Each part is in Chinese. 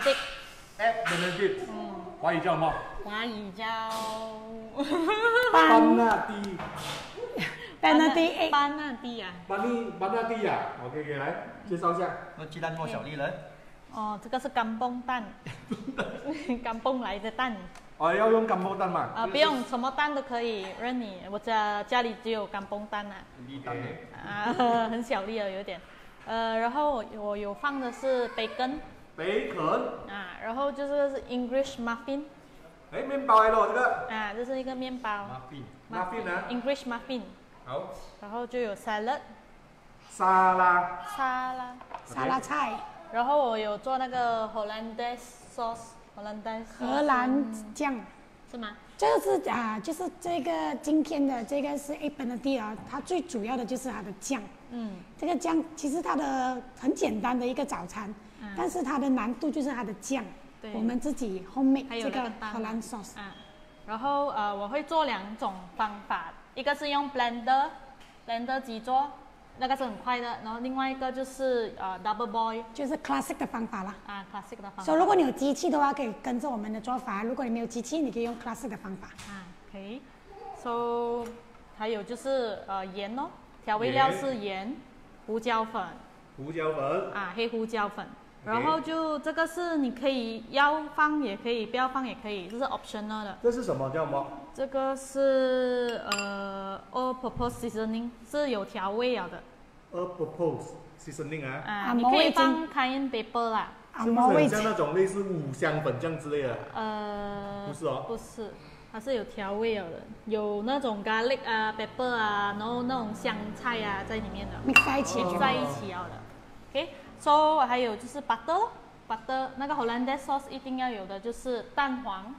Benedict，？Egg Benedict，嗯，华语叫什么？华语叫班纳蒂，Benedict 班纳蒂啊。班尼班纳蒂呀，OK OK，来介绍一下。那鸡蛋多小粒人？哦，这个是干蹦蛋，干蹦来的蛋哦，要用干蹦蛋嘛？啊，不用什么蛋都可以，任你。我家家里只有干蹦蛋啊，粒蛋呢？啊，很小粒的有点。呃，然后我我有放的是培根培根，啊，然后就是是 English muffin 哎，面包来了这个。啊，这是一个面包。Muffin，muffin 啊，English muffin，好，然后就有 salad 沙拉，沙拉。沙拉菜，然后我有做那个 Hollandaise sauce，荷兰丹荷兰酱。是吗？这个是啊，就是这个今天的这个是 A 本的地啊，它最主要的就是它的酱。嗯，这个酱其实它的很简单的一个早餐，嗯但是它的难度就是它的酱。对我们自己 homemade 还有这个荷兰 sauce。啊，然后呃，我会做两种方法，一个是用 blender，blender 机做，那个是很快的，然后另外一个就是呃 double boil 就是 classic 的方法啦。啊 classic 的方法。所以如果你有机器的话，可以跟着我们的做法；如果你没有机器，你可以用 classic 的方法。啊可以，so 还有就是呃盐哦，调味料是盐、胡椒粉胡椒粉，啊黑胡椒粉。OK 然后就这个是你可以要放也可以，不要放也可以，这是 optional 的。这是什么叫什么？这个是呃 all purpose seasoning，是有调味了的 all-purpose seasoning 啊，啊，啊你可以放 cayenne pepper 啦，啊，是不是很像那种类似五香粉这样之类的？呃，不是哦不是，它是有调味了的，有那种 garlic 啊 pepper 啊，然后那种香菜啊在里面的，mix 在一起。连在一起了的。OK，so 还有就是 butter 咯 butter 那个 Hollandaise sauce 一定要有的就是蛋黄，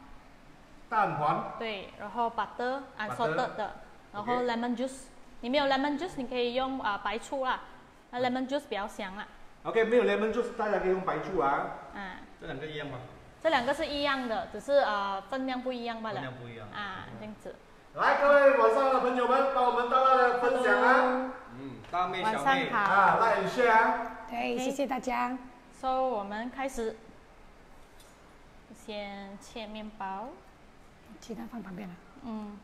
蛋黄，对，然后 butter unsalted 的，然后 lemon juice，你没有 lemon juice 你可以用啊、白醋啦，那 lemon juice 比较香啦，OK，没有 lemon juice，大家可以用白醋啊。啊，这两个一样吗？这两个是一样的，只是呃分量不一样罢了。分量，不一样。啊，这样子。来，各位晚上的朋友们，帮我们大大的分享啊！嗯，大妹晚上小妹，啊好 and share 啊。对，谢谢大家。，so 我们开始，先切面包，鸡蛋放旁边了。嗯，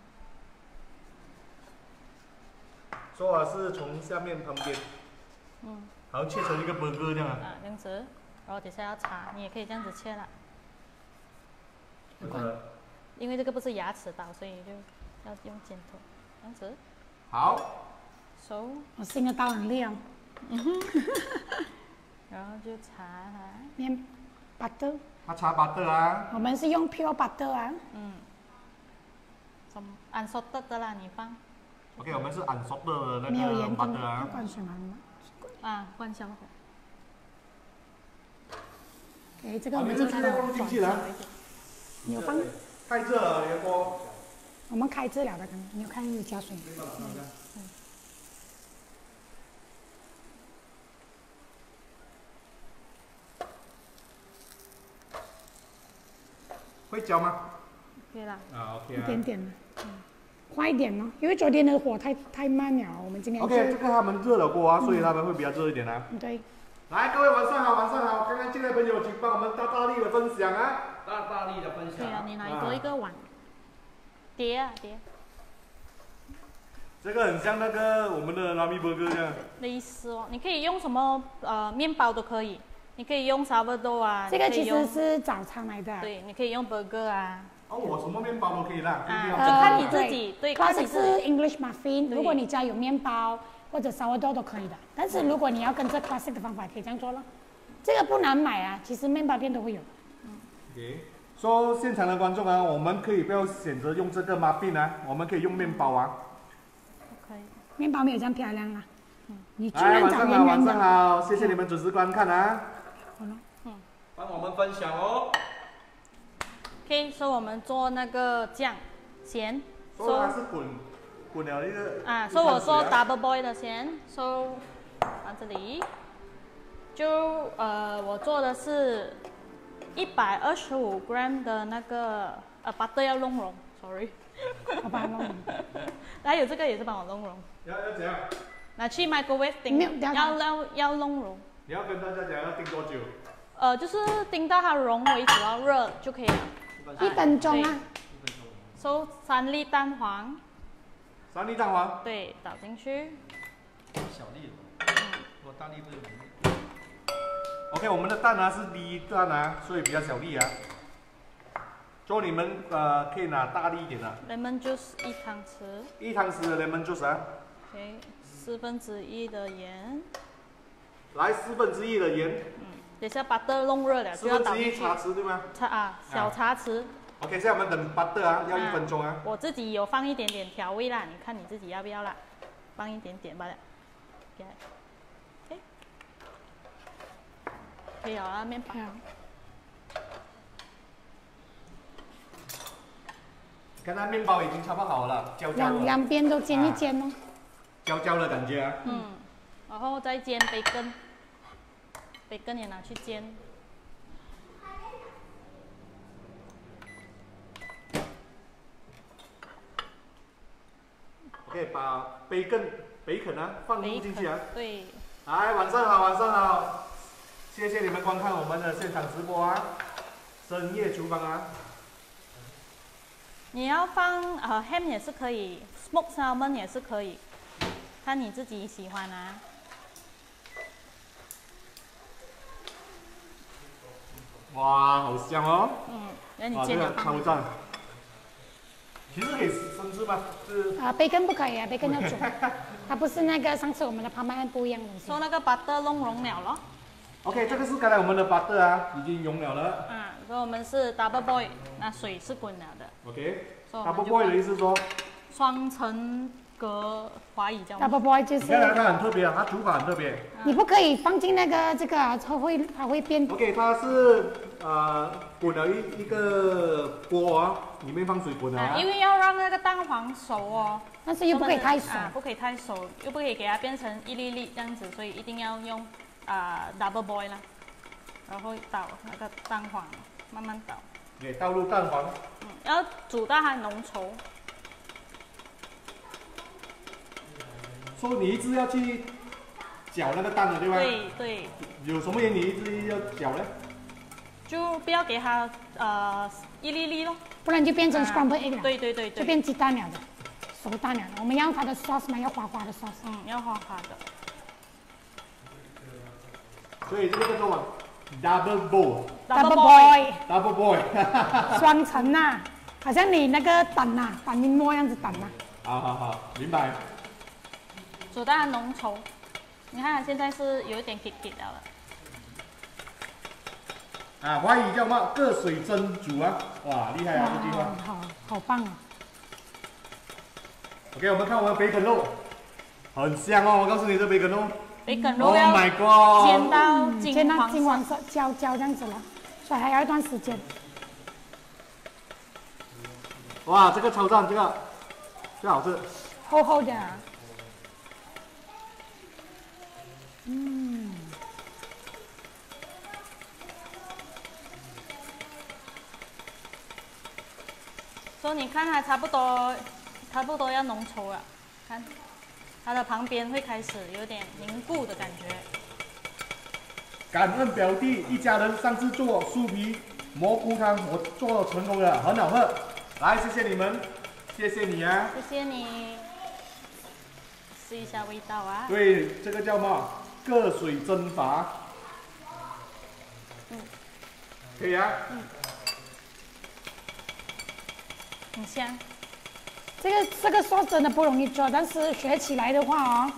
说我是从下面旁边，嗯，好像切成一个 burger 这样啊。啊，这样子，然后等下要擦，你也可以这样子切啦，这个因为这个不是牙齿刀，所以就要用剪刀，这样子。好，，so 我新的刀很亮，然后就擦它，面 butter，他擦 butter 啊。我们是用 pure butter 啊。嗯，什么 unsalted 的啦，你放 OK，我们是 unsalted 的那个没有盐分 butter 要啊。灌水吗？啊，关小火，给这个我们就看到放进去了。你有放？太热了，你的锅。我们开治疗的，刚刚你有看有加水吗？会焦吗？可以啦，啊，OK 一点点了，快一点哦，因为昨天的火太太慢了，我们今天 OK，这个他们热了锅啊，所以他们会比较热一点啊。对，来，各位晚上好，晚上好。刚刚进来的朋友，请帮我们大大力的分享啊。大大力的分享。对啊，你拿多一个碗，碟啊碟，这个很像那个我们的拉米 burger 这样。类似哦，你可以用什么呃面包都可以，你可以用 sourdough 啊，这个其实是早餐来的。对，你可以用 burger 啊，哦，我什么面包都可以啦，啊，就看你自己，对，看你 classic 是，English muffin，如果你家有面包或者 sourdough 都可以的。但是如果你要跟着 classic 的方法，可以这样做咯。这个不难买啊，其实面包店都会有。OK，说现场的观众啊，我们可以不要选择用这个 muffin 啊，我们可以用面包啊。可以，面包没有这样漂亮啊。你居来，然长晚上好，晚圆圆的，上好，谢谢你们准时观看啊。帮我们分享哦。OK，所以我们做那个酱咸，所以它是滚滚了一个啊，所以我说 double boil 的咸，so 放这里，就呃我做的是一百二十五 gram 的那个呃 butter 要弄融，sorry，我把它弄融。还有这个也是帮我弄融，要要怎样？拿去 microwave 叮没有，等下要要要弄融，你要跟大家讲要定多久？呃就是叮到它融为止，要热就可以了。一分钟啊，一分钟。so 三粒蛋黄，三粒蛋黄，对，倒进去，小粒的，我大粒不是。OK，我们的蛋呢是低蛋啊，所以比较小粒啊。就你们呃可以拿大粒一点的，lemon juice 一汤匙一汤匙的 lemon juice 啊，，OK，四分之一的盐。来四分之一的盐，等下把豆弄热了四就要倒进去。分之一茶匙对吗茶啊，小茶匙。？OK，现在我们等 butter 啊，要一啊分钟啊。我自己有放一点点调味啦，你看你自己要不要啦？放一点点吧了。OK，OK，可以了啊，面包。好看它面包已经差不多好了，焦焦两了，两边都煎一煎哦。焦焦的感觉啊。嗯，然后再煎培根，培根也拿去煎。OK，把培根、培肯啊放入进去啊。对，来，晚上好，晚上好，谢谢你们观看我们的现场直播啊，深夜厨房啊。你要放呃 ham 也是可以，smoke salmon 也是可以，看你自己喜欢啊。哇，好香哦！嗯，那你个超赞。其实可以生吃吗？是啊，培根不可以啊，培根要煮，它不是那个上次我们的旁边不一样的东西。说那个 butter 弄融了咯。OK，这个是刚才我们的 butter 啊，已经融了了。嗯，所以我们是 double boil，那水是滚了的，OK。Double Boy 的意思说，双层隔华语叫 double boy 就你看它是它很特别啊，它煮法很特别。你不可以放进那个这个啊，它会它会变 OK，它是呃滚了一一个锅啊，里面放水滚了啊，啊因。为要让那个蛋黄熟哦，但是又不可以太熟。啊，不可以太熟，又不可以给它变成一粒粒这样子，所以一定要用啊、double boil 啦，然后倒那个蛋黄，慢慢倒，给倒入蛋黄，嗯，要煮到它浓稠，说你一直要去搅那个蛋的，对吧？对对，有什么原因你一直要搅呢？就不要给它呃一粒粒咯，不然就变成啊 scrambled egg 了，对对对对，就变鸡蛋了的，熟蛋了的。我们要它的 sauce 嘛，要滑滑的 sauce。嗯，要滑滑的。所以这个叫做 double boil。double boy double boil，双层呐，好像你那个等呐，反音摸样子等呐。好好好，明白。煮到它浓稠。你看它现在是有一点 k i 了了，啊，华语叫什么？各水蒸煮啊，哇，厉害啊这句话。好好棒啊！OK，我们看我们培根肉，很香哦，我告诉你这培根肉。培根肉 Oh 要 my god！煎到煎到金黄色金黄色，焦焦这样子了，所以还要一段时间。哇，这个超赞，这个，最好吃。厚厚的啊。嗯，所以你看它差不多，差不多要浓稠了，看它的旁边会开始有点凝固的感觉。感恩表弟一家人上次做酥皮蘑菇汤，我做成功了，很好喝。来，谢谢你们，谢谢你啊。谢谢你，试一下味道啊。对，这个叫什么？各水蒸法。嗯可以啊。嗯很香。这个这个 sauce 真的不容易做，但是学起来的话哦，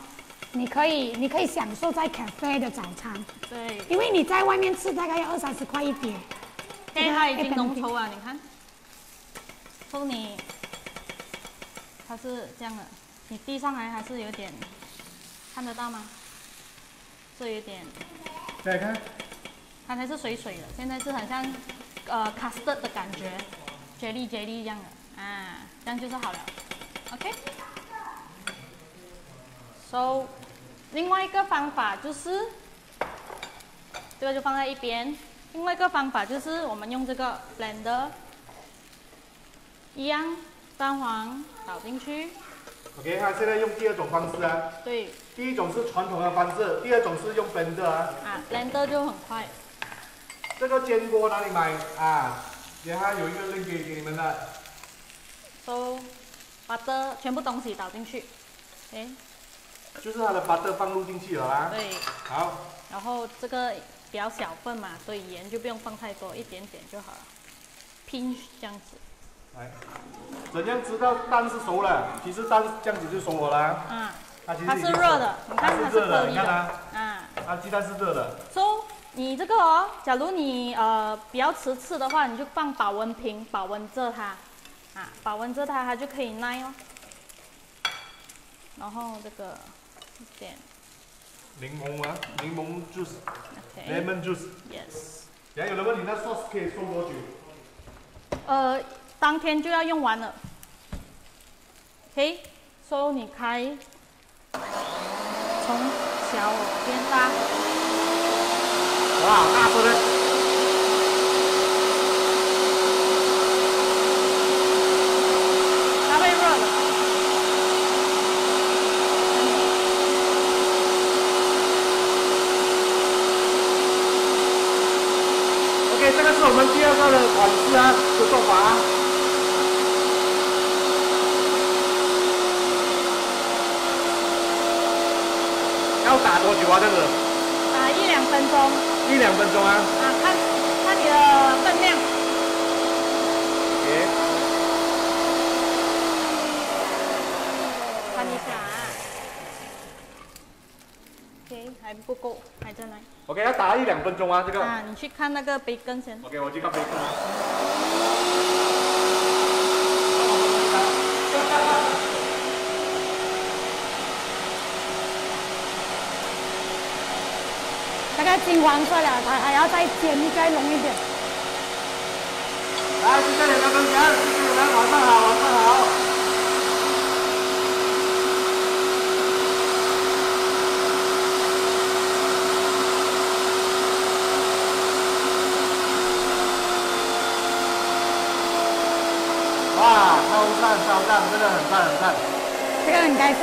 你可以你可以享受在 cafe 的早餐，对，因为你在外面吃大概要二三十块一碟。因为它已经浓稠了，你看。说你，它是这样的，你递上来还是有点，看得到吗？这有点，再来看，刚才是水水的，现在是很像呃 custard 的感觉，jelly jelly 这样的啊，这样就是好了。OK。So，另外一个方法就是，这个就放在一边。另外一个方法就是我们用这个 blender，一样蛋黄倒进去，OK，他现在用第二种方式啊，对，第一种是传统的方式，第二种是用 blender 啊。啊，blender 就很快。这个煎锅哪里买啊？等下有一个 link 给给你们的。So butter 全部东西倒进去，哎，就是它的 butter 放入进去了啦。对，好，然后这个比较小份嘛，所以盐就不用放太多，一点点就好了，pinch 这样子，来，怎样知道蛋是熟了？其实蛋这样子就熟了啦。嗯，它是热的，你看它是你看它，啊它鸡蛋是热的。，so 你这个哦，假如你呃比较迟吃的话，你就放保温瓶保温着它，啊，保温着它，它就可以耐哦。然后这个一点柠檬啊，柠檬 juice，lemon，OK，yes。juice。等下有人问你那 sauce 可以送多久？呃，当天就要用完了。OK，所以你开，从小变大，哇，大声的。它会热的。OK，这个是我们第二个的款式啊，的做法啊。要打多久啊？这样子？打一两分钟一两分钟啊。啊，看看你的分量。看一下啊。OK，还不够，还在哪？OK，要打一两分钟啊，这个。啊，你去看那个培根先。OK，我去看培根啊。金黄色了，它还要再煎再浓一点。来，谢谢你们分享，谢谢你们，晚上好，晚上好。哇，超赞超赞，真的很赞很赞。这个应该是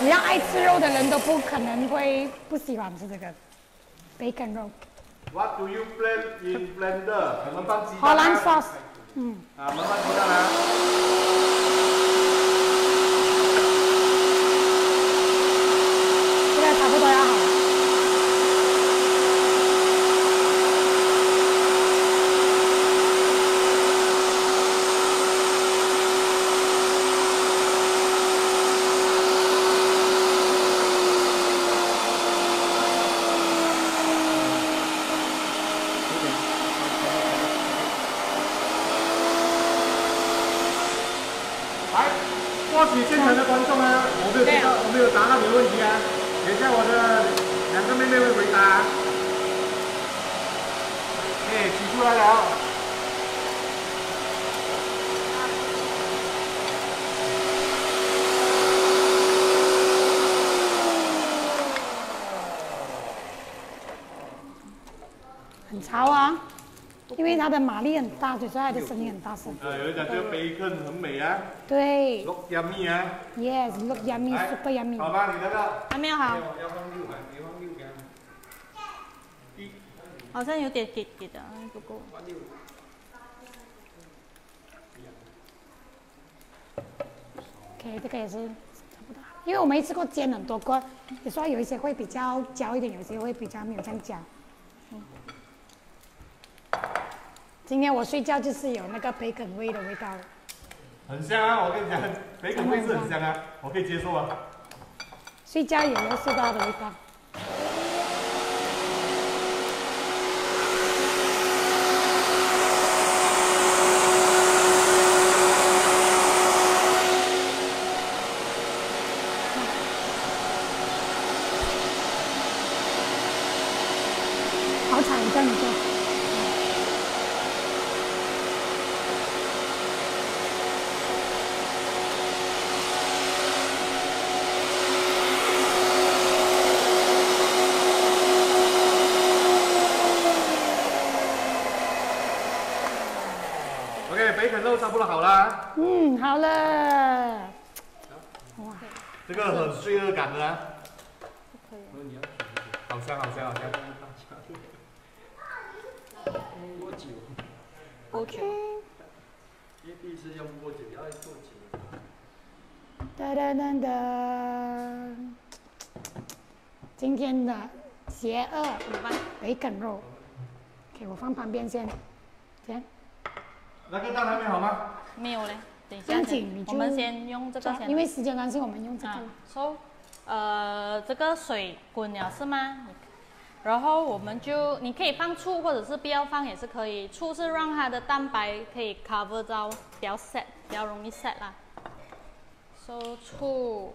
只要爱吃肉的人都不可能会不喜欢吃这个 bacon 肉。What do you blend in blender？我们放鸡蛋啊。荷兰 sauce，嗯，啊，我们放鸡蛋啊。这个差不多要好了。来，获取现场的观众啊，我没有知道，我没有答到你的问题啊。等一下我的两个妹妹会回答。哎，挤出来了。很潮啊，因为它的马力很大，所以它的声音很大声。呃，有一讲这个 bacon 很美啊对，look yummy 啊。，yes，look yummy，super yummy。好吧，你那个。还没有好，要放六嘛？你放六给他。一，好像有点给给的，不够。放六。OK，这个也是差不多，因为我没吃过煎很多个，有时候有一些会比较焦一点，有些会比较没有这样焦。嗯今天我睡觉就是有那个培根味的味道，很香啊！我跟你讲，培根味是很香啊，我可以接受啊。睡觉也能收到的味道。叫你做。OK，培根肉差不多好啦，嗯，好了。哇，这个很罪恶感的啊，可以。然后你要选一个好香好香好香。多久？多久？因为第一次用不过久，要做久。哒哒哒哒。今天的邪恶怎么办？培根肉，给我放旁边先。那个蛋还没好吗？没有嘞，等一下你我们先用这个先。因为时间关系，我们用这个啊。，so，呃，这个水滚了是吗？然后我们就你可以放醋，或者是不要放也是可以。醋是让它的蛋白可以 cover 到比较 set，比较容易 set 啦。So 醋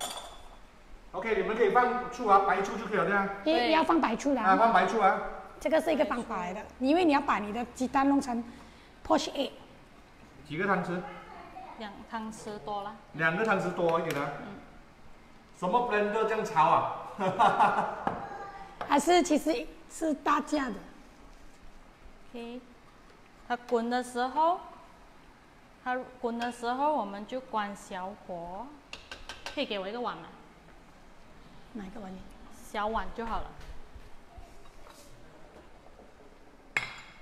，OK，你们可以放醋啊，白醋就可以了，这样。因为对要放白醋的啊，啊，放白醋啊。这个是一个方法来的，因为你要把你的鸡蛋弄成 poach egg，几个汤匙？两汤匙多了。两个汤匙多一点啊。什么 blender 这样炒啊？还是其实是大家的。OK，它滚的时候，它滚的时候我们就关小火。可以给我一个碗吗？哪一个碗？小碗就好了。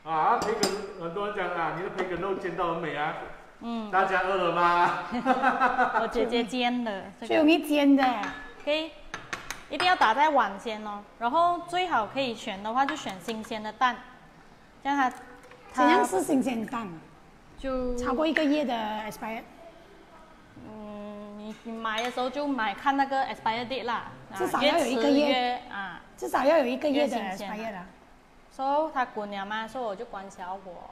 啊，培根，很多人讲啊，你的培根肉煎到很美啊。嗯，大家饿了吗？我姐姐煎的这个最容易煎的，可以一定要打在碗先哦。然后最好可以选的话就选新鲜的蛋，这样它怎样是新鲜蛋啊？就超过一个月的 expired，嗯，你你买的时候就买看那个 expired date 啦，啊至少要有一个月啊。至少要有一个月的新鲜 expired 啊。So 它滚了嘛，所以我就关小火。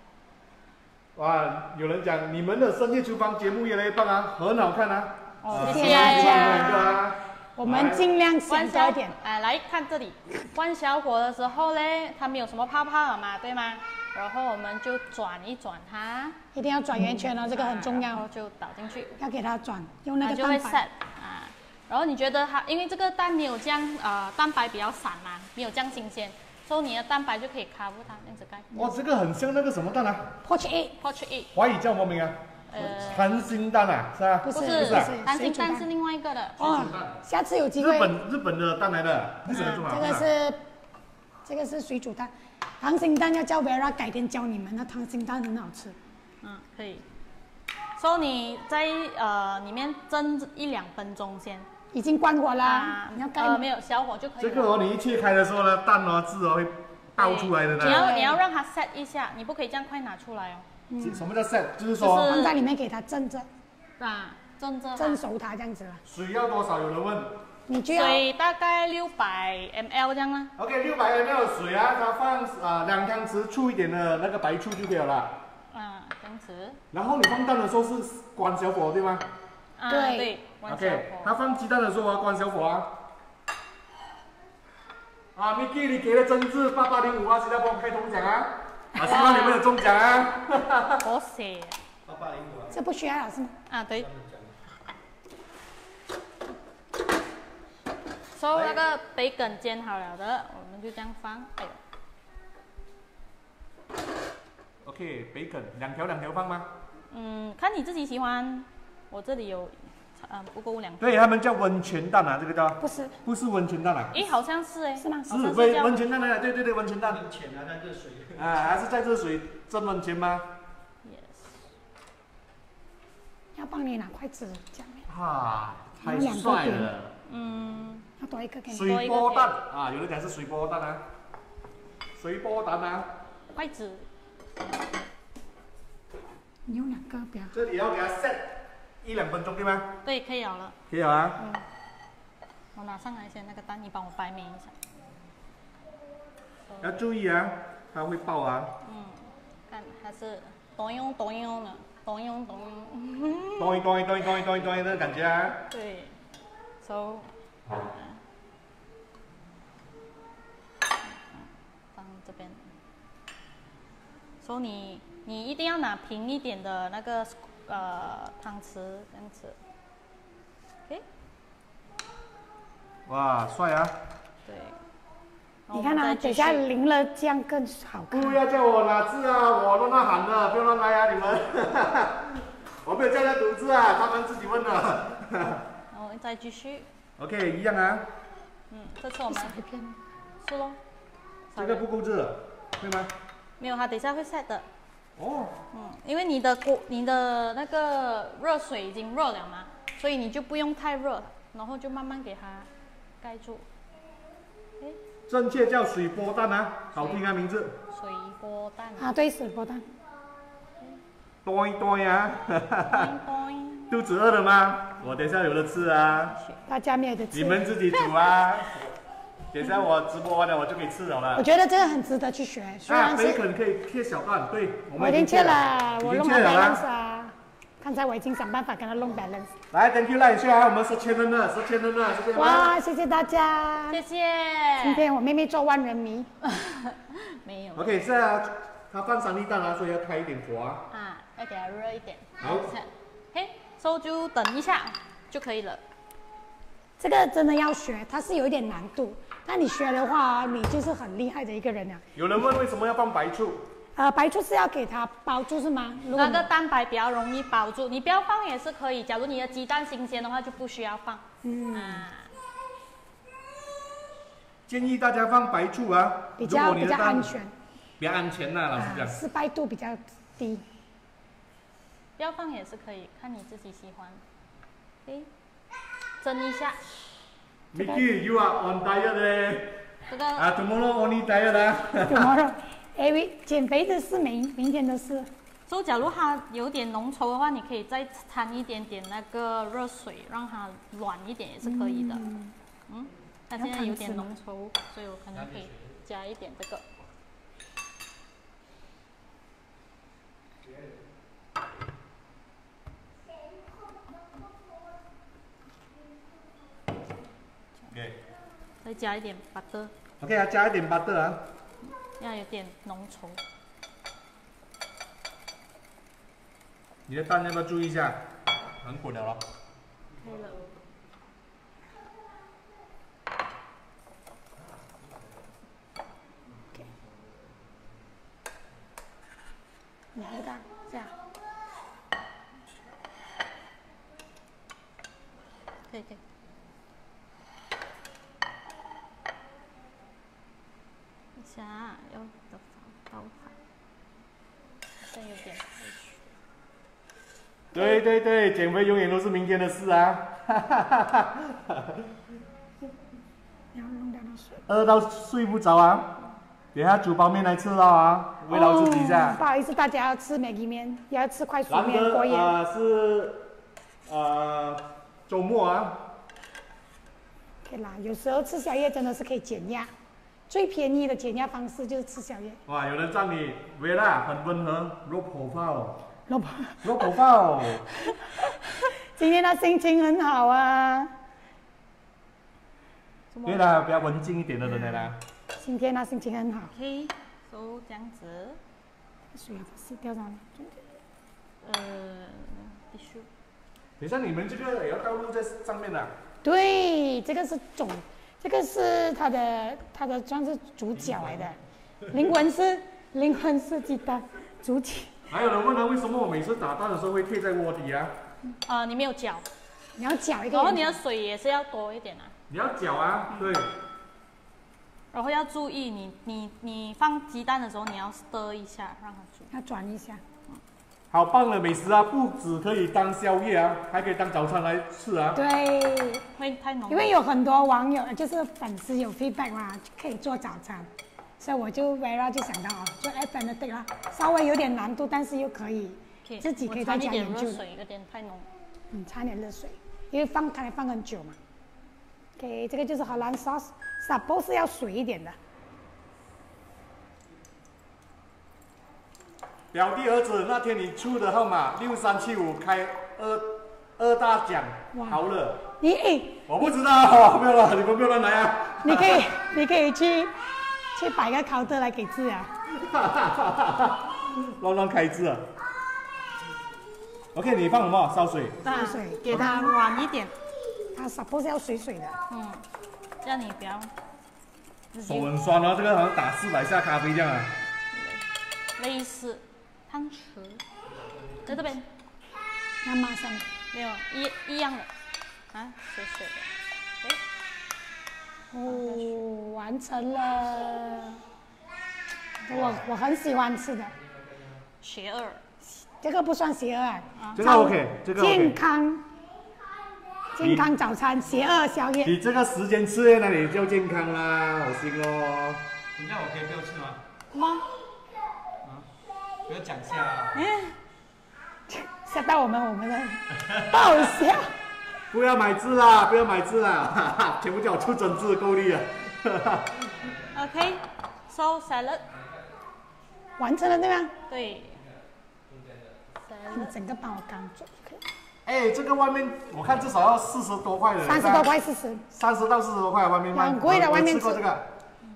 哇，有人讲你们的深夜厨房节目越来越棒啊，很好看啊。哦，谢谢大家。我们尽量想关小多一点。哎，来看这里，关小火的时候嘞，它没有什么泡泡了嘛，对吗？然后我们就转一转它，一定要转圆圈哦，这个很重要，然后就倒进去，要给它转，用那它就会个蛋 set 白。啊。然后你觉得它，因为这个蛋没有这样，呃，蛋白比较散嘛，没有这样新鲜，所以你的蛋白就可以 cover 它，这样子盖。哇，这个很像那个什么蛋啊 egg，华语叫什么名啊？呃，溏心蛋啊，是吧？不是不不是溏心蛋是另外一个的。哦，下次有机会，日本日本的蛋来的，日本人做啊法。这个是这个是水煮蛋，溏心蛋要叫 Vera 改天教你们，那溏心蛋很好吃。嗯，可以。所以你在呃里面蒸一两分钟先。已经关火啦啊，，你要盖呃没有小火就可以了。这个哦，你一切开的时候呢，蛋哦汁哦会爆出来的你。要你要让它 set 一下，你不可以这样快拿出来哦。什么叫 set？就是说就是放在里面给它蒸着，啊，蒸着它蒸熟它这样子啦。水要多少？有人问。你就要水大概六百 ml 这样啦。OK，六百 ml 的水啊，它放啊两汤匙醋一点的那个白醋就可以了。啊，这样子。然后你放蛋的时候是关小火对吗啊，对对，？OK，他。放鸡蛋的时候啊，关小火啊。啊，Miki，你给了真挚八八零五啊，新加坡开通奖啊！啊，希望你们有中奖啊！好写八八零五啊，这不需要了是吗？啊，对。他们讲所以那个培根煎好了的，我们就这样放。哎呦，OK，培根两条两条放吗？嗯，看你自己喜欢。我这里有，嗯，不够两。对，他们叫温泉蛋啊，这个叫不是，不是温泉蛋啊？诶，好像是哎。是吗？是温温泉蛋来的，对对对，温泉蛋很浅啊，但热水。啊，还是在热水蒸温泉吗？Yes。要帮你拿筷子讲，啊，太帅了！嗯，要多一个给你。水波蛋啊，有人讲是水波蛋啊，水波蛋啊，筷子。你用两个不要。这里要给它 set 一两分钟对吗？对，可以咬了。可以咬啊。嗯，我拿上来先，那个蛋你帮我掰面一下。要注意啊，它会爆啊。嗯，看它是咚用咚用的，咚用咚用。咚一咚一咚一咚一咚一咚一的感觉啊。对，so，嗯放这边。所以你你一定要拿平一点的那个呃汤匙这样子。OK，哇，帅啊！对。你看啊，等下淋了酱更好看。不要叫我拿字啊，我乱乱喊的，不要乱来啊，你们。我没有叫他读字啊，他们自己问的。然后再继续。OK，一样啊。嗯，这次我们。是咯。这个不够字，对吗？没有，它等一下会 set 的。哦。嗯，因为你的锅、你的那个热水已经热了嘛，所以你就不用太热，然后就慢慢给它盖住。诶，正确叫水波蛋啊，好听啊名字。水波蛋。啊，对，水波蛋。多一多呀。肚子饿了吗？我等一下有的吃啊。大家没有的吃。你们自己煮啊。等一下我直播完了，我就可以吃了了。我觉得这个很值得去学，虽啊，然是培肯可以切小段，对，我们已经切了，已我弄了经切了 balance 啊。啊。刚才我已经想办法跟他弄 balance。来，Thank you 赖一下啊，我们十千人了，十千人了，谢谢。哇，谢谢大家。谢谢。今天我妹妹做万人迷。没有。OK，是啊，他放三粒蛋啊，所以要开一点火啊。啊，要给它热一点。好嘿，收就等一下就可以了。这个真的要学，它是有一点难度，但你学的话，你就是很厉害的一个人了。有人问为什么要放白醋？呃，白醋是要给它包住是吗？如果那个蛋白比较容易包住，你不要放也是可以。假如你的鸡蛋新鲜的话，就不需要放。嗯，啊，建议大家放白醋啊，比较比较安全，比较安全呐，老实啊，讲。失败度比较低。不要放也是可以，看你自己喜欢。诶，蒸一下。Mickey，you are on diet 嘞。这个啊，tomorrow only diet 啊。Tomorrow，哎，减肥的事明明天的事。所以假如它有点浓稠的话，你可以再掺一点点那个热水，让它软一点也是可以的。嗯嗯，它现在有点浓稠，所以我可能可以加一点这个。OK，再加一点 butter，OK 啊，加一点 butter 啊。要有点浓稠。你的蛋要不要注意一下？很滚了咯。可以了。两个蛋这样。可以对对对，减肥永远都是明天的事啊。然后弄掉那水。饿到睡不着啊，等下煮包面来吃了啊，慰劳自己一哦下不。好意思，大家要吃美鸡面，也要吃快速面过夜。呃是呃周末啊，可以啦，有时候吃宵夜真的是可以减压，最便宜的减压方式就是吃宵夜。哇，有人赞你维拉很温和，肉口泡，老婆，肉口泡。今天他心情很好啊，对啦，比较文静一点的人来啦。今天他心情很好。OK，so 这样子，水是掉上来。呃，必须等一下你们这个也要倒入在上面的。对，这个是总，这个是他的他的算是主角来的，灵魂是灵魂是鸡蛋，主体。还有人问了，为什么我每次打蛋的时候会贴在锅底啊？啊，你没有搅，你要搅一个然后你的水也是要多一点啊。你要搅啊，对。然后要注意你，你你放鸡蛋的时候，你要 stir 一下，让它煮。要转一下。好棒的美食啊！不只可以当宵夜啊，还可以当早餐来吃啊。对，会太浓。因为有很多网友就是粉丝有 feedback 嘛，可以做早餐，所以我就 Vera 就想到啊，做 F N 的对啦，稍微有点难度，但是又可以自己可以在家研究的。热水，有点太浓。嗯，掺点热水，因为放开放很久嘛。OK，这个就是荷兰 sauce，suppose 是要水一点的。表弟儿子那天你出的号码六三七五开二二大奖，好了，你哎，我不知道，没有了，你们不要乱来啊。你可以你可以去去摆个 counter 来给字啊。乱乱开支啊。OK，你放什么？烧水。烧水给它软一点，它 suppose 要水水的，嗯，这样你不要手接很酸啊，这个好像打四百下咖啡这样啊。类似汤匙，在这边那马上没有一一样的啊，水水的，哎，哦，完成了。我我很喜欢吃的，邪恶，这个不算邪恶啊，这个 OK，这个 OK 健康健康早餐，邪恶宵夜。你这个时间吃，那你就健康啦，好心哦。等一下我可以不要吃吗？吗？不要讲下啊。嗯，吓到我们，我们的爆笑。不要买字啦，不要买字啦，哈哈，全部叫我出整字够力啊。OK，so salad，完成了对吗？对 你整个帮我刚做可以，哎，这个外面我看至少要四十多块的，三十多，块四十。三十到四十多块，外面卖。很贵的外面吃我吃过这个，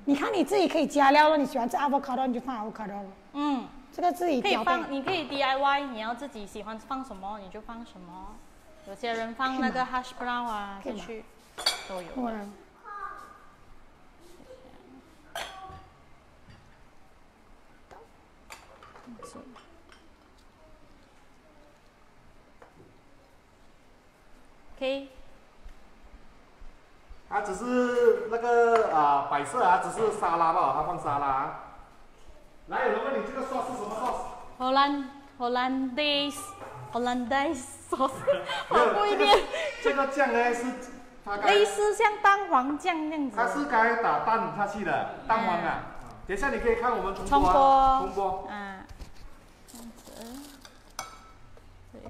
你看你自己可以加料了，你喜欢吃 avocado 你就放 avocado 了，嗯，这个自己。可以放，你可以 DIY，你要自己喜欢放什么你就放什么。有些人放那个 hash brown 啊可以吗进去都有。我可以，它只是那个啊摆设啊，只是沙拉吧，它放沙拉啊。来，有人问你这个 sauce 是什么 sauce？荷兰荷兰 days 荷兰 days 没有好贵一点，这个酱呢是它该类似像蛋黄酱那样子。它是该打蛋下去的蛋黄啊。等一下你可以看我们重重播啊，重播播。，嗯，这样子，这个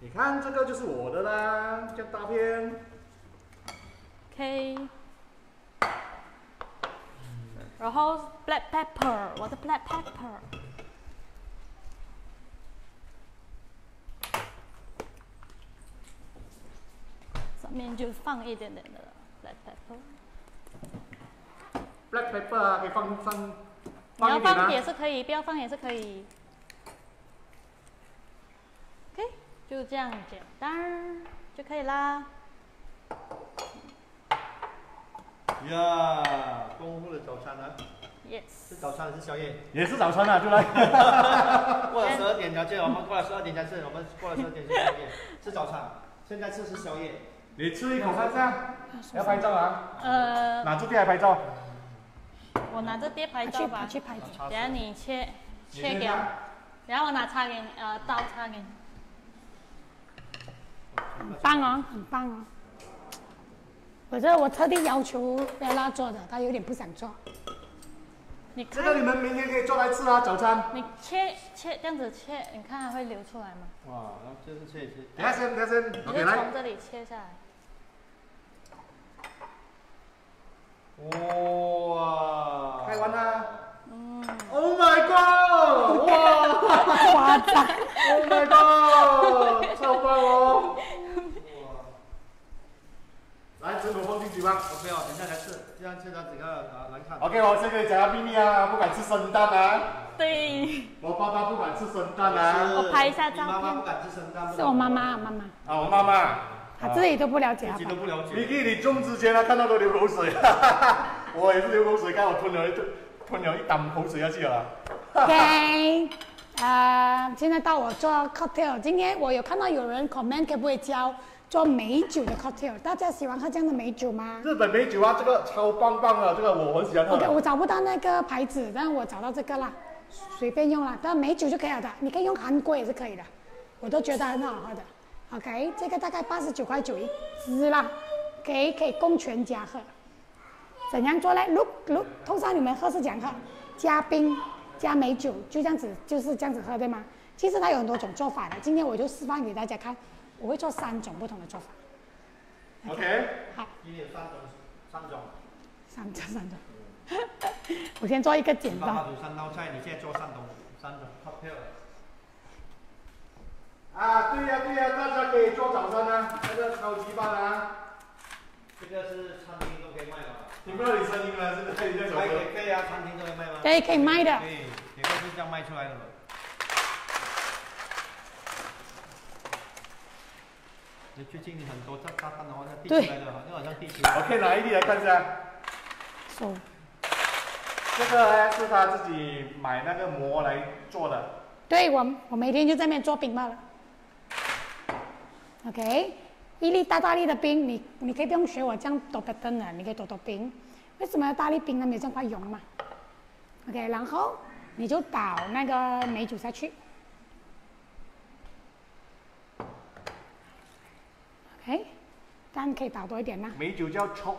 你看这个就是我的啦，叫大片。OK，然后 black pepper，我的 black pepper，上面就放一点点的 black pepper，black pepper 啊，可以放上你要放也啊。是可以，不要放也是可以。OK，就这样简单就可以啦。呀，丰富的早餐啊，Yes，是早餐还是宵夜？也是早餐啊，就来。过了十二点才吃我们过了十二点才吃，我们过了十二点吃宵夜，吃早餐，现在吃是宵夜。你吃一口看看，要拍照啊，呃，拿着电来拍照。我拿着碟拍照吧。去拍的，等下你切切给我，然后我拿叉给你，呃，刀叉给你。很棒哦，很棒哦。我这我特地要求贝拉做的，他有点不想做。你这个你看，们明天可以做来吃啊，早餐。你切切这样子切，你看它会流出来吗？哇，然后就是切一切。等下先，等下先你，OK 来。就从这里切下来。哇，开完啦。嗯，Oh my god！哇夸张，！Oh my god！超棒哦！来，这口放进去吧。OK 哦，等一下来吃，这样吃到整个啊来看。OK，我先跟你讲个秘密啊，不敢吃生蛋啊。对，我爸爸不敢吃生蛋啊。我拍一下照片妈妈不敢吃生蛋。是我妈妈，妈妈，啊，我妈妈。她自己都不了解自己她都不了解。Vicky，你种之前啊，看到都流口水，我也是流口水，看我吞了一吞吞了一啖口水下去了。OK，呃，现在到我做 cocktail。今天我有看到有人 comment 可不可以教做美酒的 cocktail？大家喜欢喝这样的美酒吗日本美酒啊，这个超棒棒的，这个我很喜欢喝。？OK，我找不到那个牌子，但我找到这个啦，随便用啦。但美酒就可以了的，你可以用韩国也是可以的，我都觉得很好喝的。OK，这个大概八十九块九一支啦可以可以供全家喝。怎样做嘞？如如通常你们喝是怎样喝？加冰加美酒，就这样子，就是这样子喝，对吗？其实它有很多种做法的，今天我就示范给大家看，我会做三种不同的做法。OK，好，今天有三种，三种。三种三种。我先做一个简单爸爸。煮三道菜，你现在做三种，三种 cocktail。啊对呀对呀大家可以做早餐呐那个超级棒啊。这个是餐厅都可以卖的你听不到你声音了这个可以可以啊餐厅都可以卖吗对可以卖的。对可以这样卖出来的你最近很多在发胖的话他地出来的好像好像地型我可以拿一粒来看一下哦这个呢是他自己买那个膜来做的。对我我每天就在那边做饼卖了。OK，一粒大大粒的冰，你你可以不用学我这样多 pattern 的，你可以多多冰。为什么要大力冰呢？没有这样快溶嘛。OK，然后你就倒那个美酒下去。OK，但可以倒多一点啦。美酒叫 Chok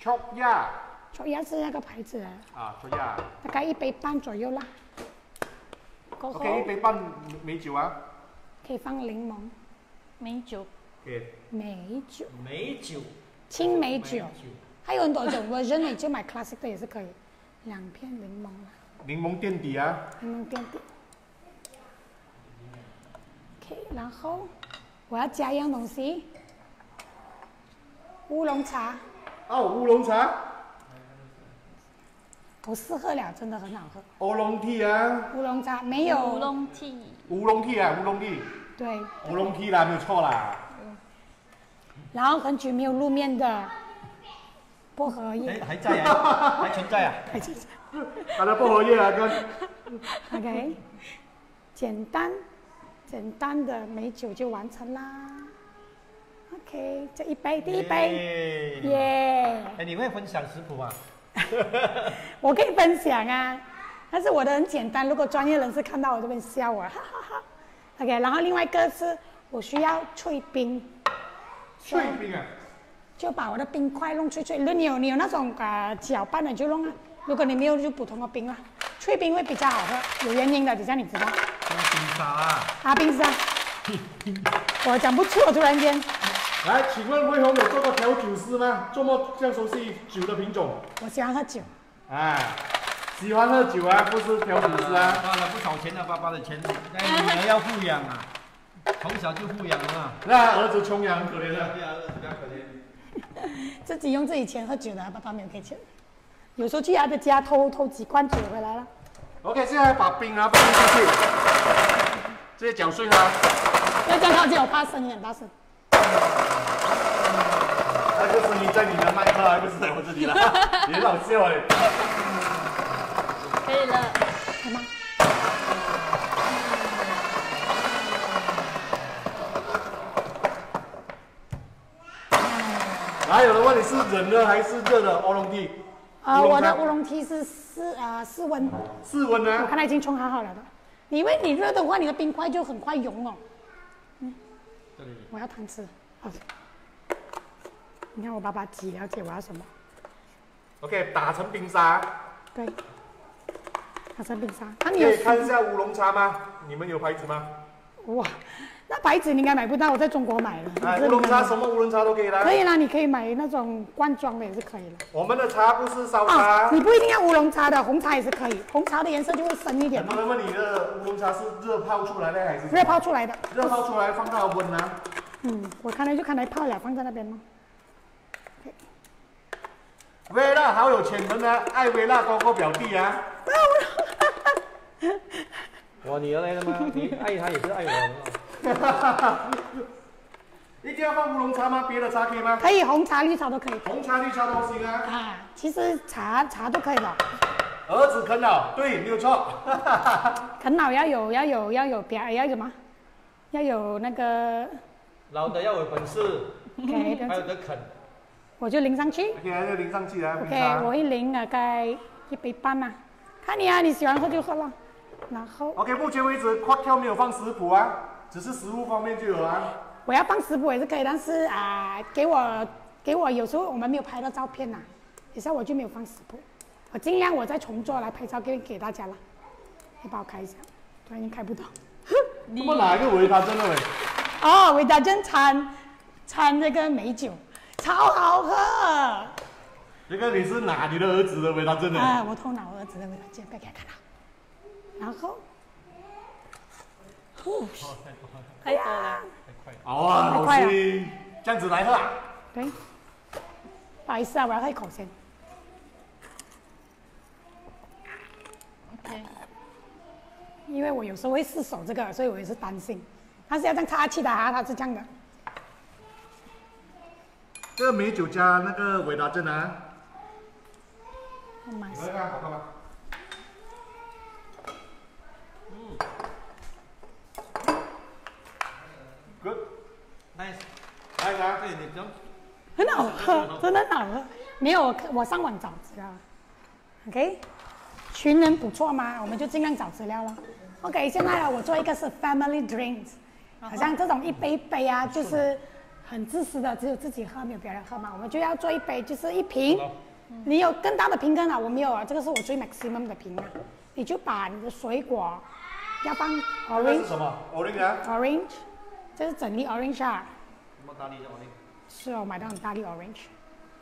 Chok Ya 主要是那个牌子的，啊，Chok Ya。大概一杯半左右啦。过后 OK，一杯半美酒啊。可以放柠檬、美酒，OK，美酒、美酒，青梅酒，还有很多种 version，你就买 classic 的也是可以。两片柠檬啦，柠檬垫底啊。柠檬垫底。OK，然后我要加一样东西，乌龙茶，哦，乌龙茶，不适合了，真的很好喝。乌龙 tea 啊，乌龙茶没有。乌龙 tea，乌龙 tea 啊，乌龙 tea，对，乌龙啦，没有错啦。然后很久没有露面的薄荷叶哎，，还在啊，还存在啊。还是它的薄荷叶啊，跟 OK，简单简单的美酒就完成啦。OK，这一杯第一杯，耶。耶、哎，你会分享食谱吗？我可以分享啊，但是我的很简单，如果专业人士看到我这边笑我，哈哈哈。OK，然后另外一个是我需要脆冰，脆冰啊。就把我的冰块弄脆脆。如果你有你有那种呃搅拌的就弄啊，如果你没有就普通的冰啊，脆冰会比较好喝，有原因的，等下你知道。这个冰沙啊，啊，冰沙，我讲不出，突然间，来，请问魏红有做过调酒师吗？做么这样熟悉酒的品种？我喜欢喝酒。啊，喜欢喝酒啊，不是调酒师啊。花了不少钱啊，爸爸的钱，那女儿要富养啊，从小就富养啊。那儿子穷养可怜的。对啊，儿子比较可怜。自己用自己钱喝酒的，爸爸没有给钱。有时候去他的家偷偷几罐酒回来了。OK，现在把冰啊放进去，直接搅碎它。要这样靠近我，怕声音很大声。那个声音在你的麦克，还不是在我这里啦，也很好笑哎。可以了。好吗？还有的问你是冷的还是热的乌龙地？啊、我的乌龙 T 是室啊室温，室温啊呢？我看它已经冲好好了的。因为你热的话，你的冰块就很快融哦。嗯，我要汤匙。好，你看我爸爸几了解我要什么？OK，打成冰沙。对，它是冰沙。那，你可以看一下乌龙茶吗？你们有牌子吗？哇，那牌子你应该买不到，我在中国买的。哎，乌龙茶什么乌龙茶都可以啦可。以啦，你可以买那种罐装的也是可以的。我们的茶不是烧啊茶，。你不一定要乌龙茶的，红茶也是可以。红茶的颜色就会深一点很，多人问你的乌龙茶是热泡出来的还是热泡出来的。热泡出来放到温啊？嗯，我看来就看来泡了，放在那边吗？薇娜好有潜能啊，爱薇娜多过表弟啊。我女儿来了吗？你爱她也是爱我的。一定要放乌龙茶吗？别的茶可以吗？可以，红茶、绿茶都可以。红茶、绿茶都行啊。啊，其实茶茶都可以的，儿子啃老，对，没有错。啃老要有要有要有表要有什么？要有那个老的要有本事还有得啃。我就淋上去。OK，那就淋上去啊，OK，茶。我一淋大概一杯半呐、看你啊，你喜欢喝就喝了。然后 OK，目前为止 q u a d 没有放食谱啊，只是食物方面就有啊。我要放食谱也是可以，但是啊、给我给我有时候我们没有拍到照片呐、有时候我就没有放食谱。我尽量我再重做来拍照给给大家了。你帮我开一下，突然间开不到。那么哪一个维他真的喂？哦，维达珍掺掺那个美酒，超好喝。这个你是哪你的儿子的味道真的？啊，我偷拿我儿子的维达珍，不要给他看到。然后，哦，太多了。好啊，好太快了心，这样子来喝啊。对，不好意思啊，我要喝一口先。OK，因为我有时候会失手这个，所以我也是担心。他是要这样插气的啊，他是这样的。这个美酒加那个维达镇啊，我买你们看好看吗？good nice 来来，对你讲很好喝，真的很好喝。没有，我我上网找资料。OK，群人不错嘛，我们就尽量找资料了。OK，现在呢，我做一个是 family drinks，好像这种一杯一杯啊，就是很自私的，只有自己喝，没有别人喝嘛。我们就要做一杯，就是一瓶。你有更大的瓶更好，我没有啊，这个是我最 maximum 的瓶啊。你就把你的水果要放 orange 什么？orange 啊，orange，这是整粒 orange 啊。什么大力的我那是哦，买到很大粒 orange。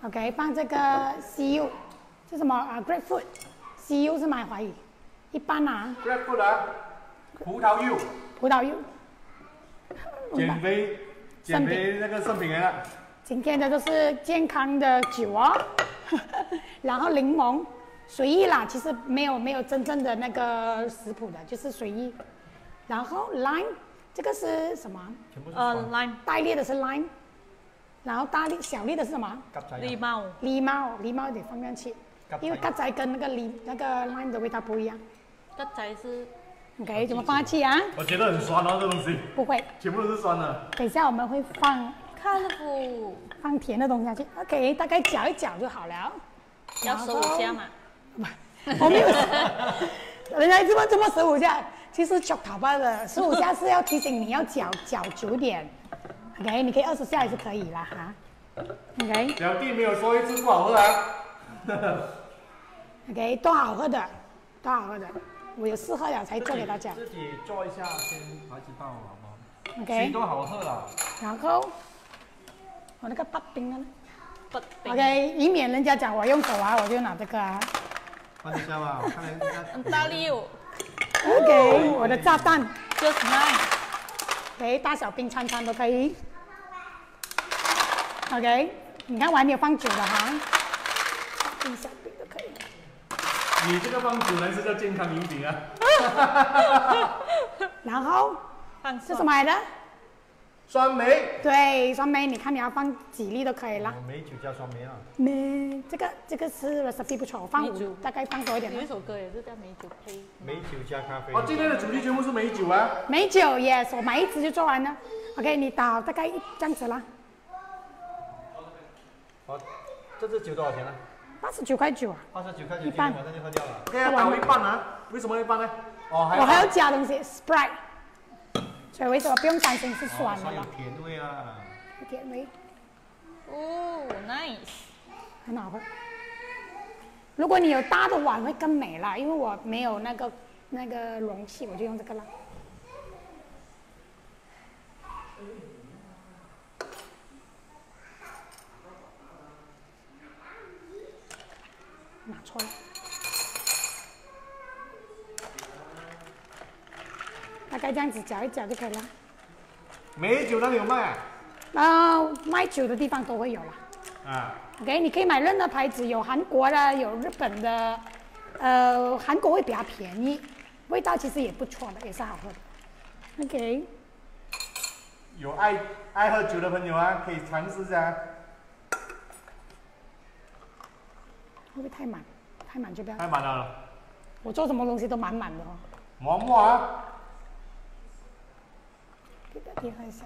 OK，放这个 CU，这什么啊？grapefruit，CU 是买怀疑，一般啊，grapefruit 啊，葡萄柚，葡萄柚。减肥减肥那个圣品来了。今天的都是健康的酒哦，然后柠檬随意啦，其实没有没有真正的那个食谱的，就是随意。然后 lime 这个是什么？全部是呃酸，lime 大粒的是 lime，然后大粒小粒的是什么？夹仔狸猫，狸猫，狸猫得放上去，因为仔鸽仔跟那个梨那个 lime 的味道不一样。个仔是 OK，怎么放下去啊？我觉得很酸哦，这东西不会，全部都是酸的。等一下我们会放看不放甜的东西下去。OK，大概搅一搅就好了。要十五下嘛？我没有，人家这么这么十五下，其实脚跑吧的十五下是要提醒你要搅搅久点。OK，你可以二十下也是可以啦哈。OK 表弟没有说一次不好喝啊。OK，多好喝的，多好喝的，我有试喝了才做给大家。自己做一下先。才知道好不好？OK，都好喝了。然后我那个八冰呢不冰？OK，以免人家讲我用手啊，我就拿这个啊。放一下吧，我看人家很大力哦 OK，我的炸弹。，just nice。OK，大小冰餐餐都可以。OK，你看我还没有放酒的哈，小冰小冰都可以。你这个放酒呢是叫健康饮品啊。然后放是什么来的？酸梅，对，酸梅，你看你要放几粒都可以啦。美酒加酸梅啊，梅，这个这个是 recipe 不错，我放五，大概放多一点有。一首歌也是叫美酒配。美酒加咖啡。哦，今天的主题全部是美酒啊。美酒，yes，我买一支就做完了。OK，你倒大概一这样子啦，好，这支酒多少钱呢？八十九块九啊。八十九块九，今一半上就喝掉了。要倒一半啊？为什么一半呢？哦，还我还要加东西，Sprite，所以为什么不用担心是酸的酸有？甜味啊。有甜味。哦，nice。很好喝。如果你有大的碗会更美啦，因为我没有那个那个容器，我就用这个啦。大概这样子搅一搅就可以了。美酒哪里有卖啊？卖酒的地方都会有啦。啊，OK，你可以买任何牌子，有韩国的，有日本的，呃，韩国会比较便宜，味道其实也不错的，也是好喝的。OK，有爱爱喝酒的朋友啊，可以尝试一下啊。会不会太满？太满就不要。太满了，我做什么东西都满满的哦。磨磨啊。给大家看一下。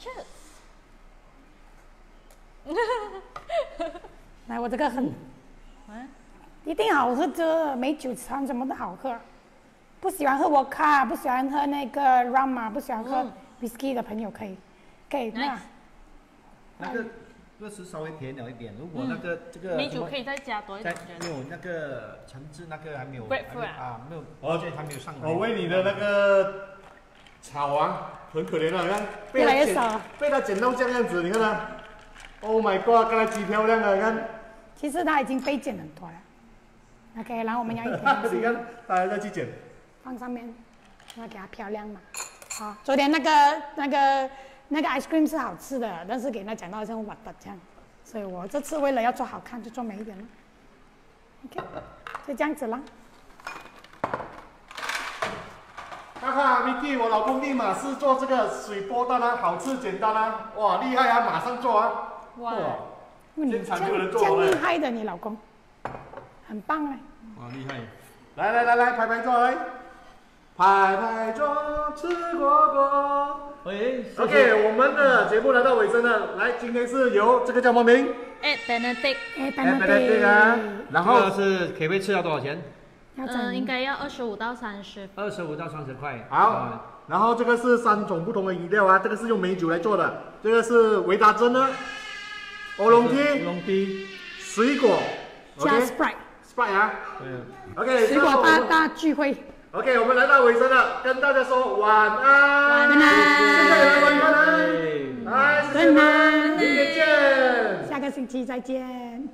Cheers。来，我这个很，嗯，一定好喝的，美酒尝什么都好喝。不喜欢喝 vodka，不喜欢喝那个 rum 啊，不喜欢喝嗯 whisky 的朋友可以，可以那 Nice 那个这是稍微甜了一点，如果那个这个米酒可以再加多一在点，没有那个橙汁那个还没有啊，没有，哦而且还没有上来。我为你的那个草王很可怜啊，你看被越来越少。了被它剪到这样子，你看它，Oh my god，刚才极漂亮啊，你看，其实它已经被剪很多了。OK，然后我们要一点东西。你看大家再去剪，放上面，要给它漂亮嘛。好，昨天那个那个那个 ice cream 是好吃的，但是给人家讲到像瓦的这样，所以我这次为了要做好看，就做美一点了。OK，就这样子啦。哈哈，Vicky，我老公立马是做这个水波蛋啊，好吃简单啊，哇，厉害啊，马上做啊。哇，你现场就有人样这样做了厉害的，你老公，很棒哎。哇，厉害！来来来来，排排坐来，排排坐吃火锅。喂 OK，我们的节目来到尾声了。来，今天是由这个叫什么名？，at Benedict，哎，哎，Benedict 啊。然然后后是可以会吃到多少钱？要嗯，应该要二十五到三十。二十五到三十块。好啊，然后这个是三种不同的饮料啊，这个是用美酒来做的，这个是维达珍呢，欧龙乌梯，龙皮。水果加，OK，Sprite，Sprite 啊对。，OK，水果大大聚会，OK，我们来到尾声了，跟大家说晚安，晚安。谢谢你们观看，对来，谢谢你们，明天见。下个星期再见。